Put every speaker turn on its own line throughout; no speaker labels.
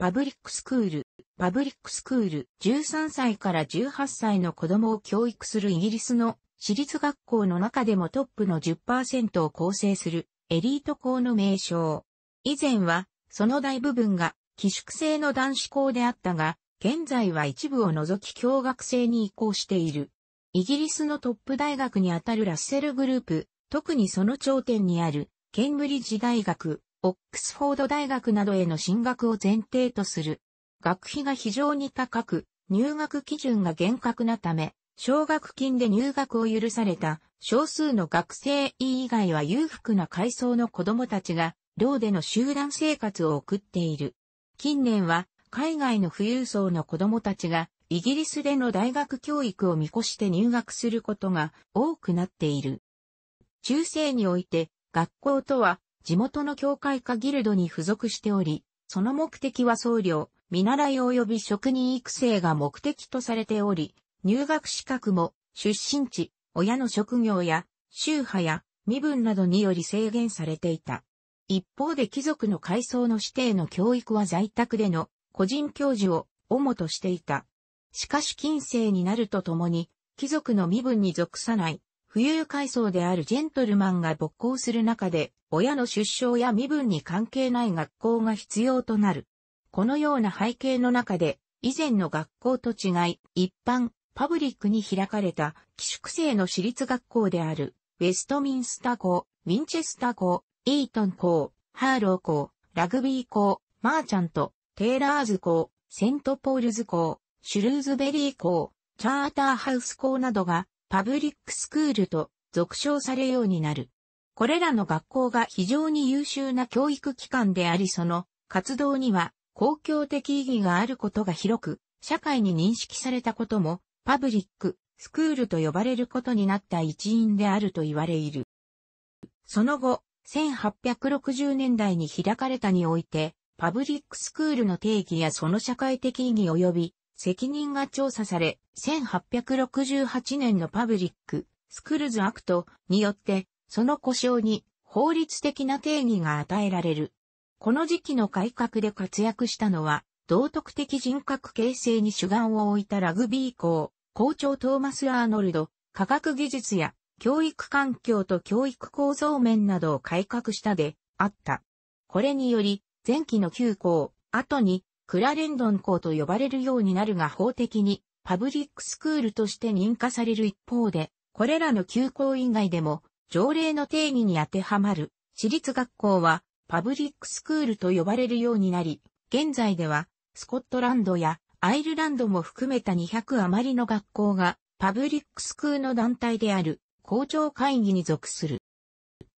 パブリックスクール、パブリックスクール、13歳から18歳の子供を教育するイギリスの私立学校の中でもトップの10%を構成するエリート校の名称。以前は、その大部分が寄宿制の男子校であったが、現在は一部を除き共学制に移行している。イギリスのトップ大学にあたるラッセルグループ、特にその頂点にある、ケンブリッジ大学、オックスフォード大学などへの進学を前提とする。学費が非常に高く、入学基準が厳格なため、奨学金で入学を許された少数の学生以外は裕福な階層の子供たちが寮での集団生活を送っている。近年は海外の富裕層の子供たちがイギリスでの大学教育を見越して入学することが多くなっている。中世において学校とは地元の教会かギルドに付属しており、その目的は僧侶、見習い及び職人育成が目的とされており、入学資格も出身地、親の職業や宗派や身分などにより制限されていた。一方で貴族の階層の指定の教育は在宅での個人教授を主としていた。しかし近世になるとともに、貴族の身分に属さない富裕階層であるジェントルマンが勃興する中で、親の出生や身分に関係ない学校が必要となる。このような背景の中で、以前の学校と違い、一般、パブリックに開かれた、寄宿生の私立学校である、ウェストミンスター校、ウィンチェスター校、イートン校、ハーロー校、ラグビー校、マーチャント、テーラーズ校、セントポールズ校、シュルーズベリー校、チャーターハウス校などがパブリックスクールと俗称されようになる。これらの学校が非常に優秀な教育機関でありその活動には公共的意義があることが広く、社会に認識されたことも、パブリック、スクールと呼ばれることになった一因であると言われいる。その後、1860年代に開かれたにおいて、パブリックスクールの定義やその社会的意義及び責任が調査され、1868年の Public Schools Act によって、その呼称に法律的な定義が与えられる。この時期の改革で活躍したのは、道徳的人格形成に主眼を置いたラグビー校、校長トーマス・アーノルド、科学技術や教育環境と教育構造面などを改革したであった。これにより、前期の旧校、後にクラレンドン校と呼ばれるようになるが法的にパブリックスクールとして認可される一方で、これらの休校以外でも条例の定義に当てはまる私立学校はパブリックスクールと呼ばれるようになり、現在ではスコットランドやアイルランドも含めた200余りの学校がパブリックスクールの団体である校長会議に属する。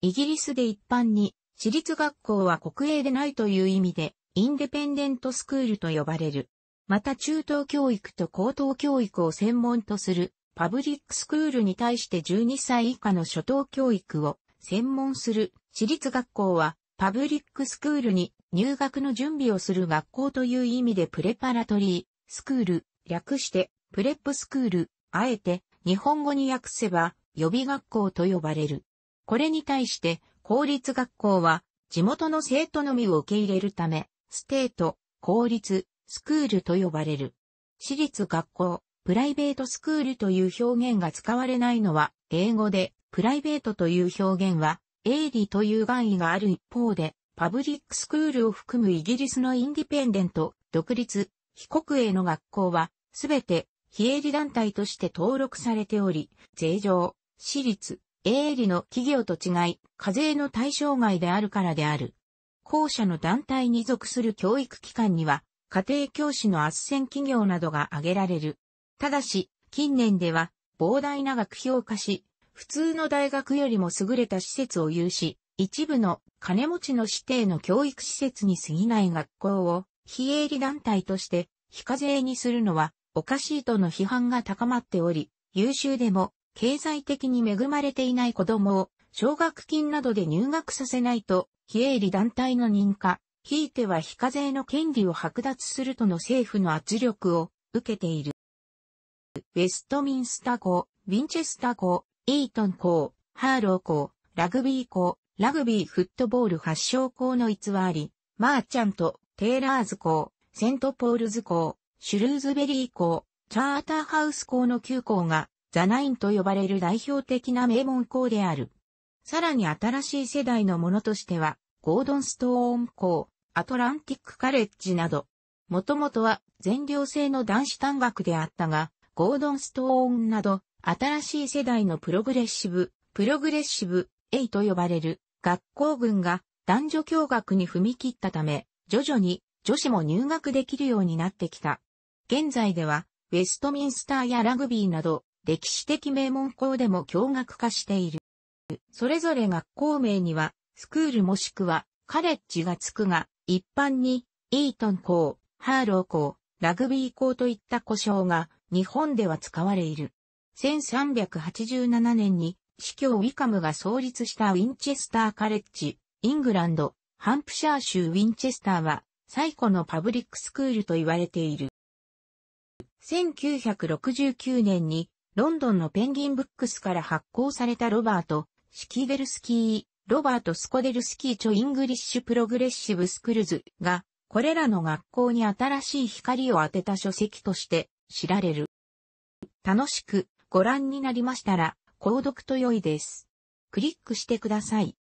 イギリスで一般に私立学校は国営でないという意味でインデペンデントスクールと呼ばれる。また中等教育と高等教育を専門とするパブリックスクールに対して12歳以下の初等教育を専門する私立学校はパブリックスクールに入学の準備をする学校という意味でプレパラトリースクール略してプレップスクールあえて日本語に訳せば予備学校と呼ばれる。これに対して公立学校は地元の生徒のみを受け入れるため state、公立、 school と呼ばれる。私立学校、 private school という表現が使われないのは、英語で、 private という表現は、営利という含意がある一方で、パブリックスクールを含むイギリスの independent、独立、非国営の学校は、すべて、非営利団体として登録されており、税上、私立、営利の企業と違い、課税の対象外であるからである。後者の団体に属する教育機関には、家庭教師の斡旋企業などが挙げられる。ただし、近年では、膨大な学費を課し、普通の大学よりも優れた施設を有し、一部の金持ちの指定の教育施設に過ぎない学校を非営利団体として非課税にするのはおかしいとの批判が高まっており、優秀でも経済的に恵まれていない子供を奨学金などで入学させないと非営利団体の認可、ひいては非課税の権利を剥奪するとの政府の圧力を受けている。ウェストミンスター校、ウィンチェスター校、イートン校、ハーロー校、ラグビー校、ラグビーフットボール発祥校の偽り、マーチャント、テーラーズ校、セントポールズ校、シュルーズベリー校、チャーターハウス校の9校が、 The Nine と呼ばれる代表的な名門校である。さらに新しい世代のものとしては、ゴードンストーン校、アトランティックカレッジなど、もともとは全寮制の男子単学であったが、ゴードンストーンなど、新しい世代のプログレッシブ、プログレッシブ、A と呼ばれる学校群が男女共学に踏み切ったため、徐々に女子も入学できるようになってきた。現在では、ウェストミンスターやラグビーなど、歴史的名門校でも共学化している。それぞれ学校名には、スクールもしくはカレッジがつくが、一般に、イートン校、ハーロー校、ラグビー校といった呼称が日本では使われいる。1387年に司教ウィカムが創立したウィンチェスターカレッジ、イングランド、ハンプシャー州ウィンチェスターは最古のパブリックスクールと言われている。1969年にロンドンのペンギンブックスから発行されたロバート・スキデルスキー、ロバート・スキデルスキー著 English Progressive Schools が、これらの学校に新しい光を当てた書籍として知られる。楽しくご覧になりましたら、購読と良いです。クリックしてください。